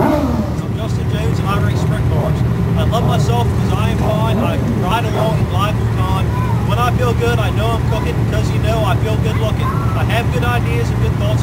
I'm Justin Jones and I race sprint cars. I love myself because I am fine. I ride along and glide through time. When I feel good, I know I'm cooking because you know I feel good looking. I have good ideas and good thoughts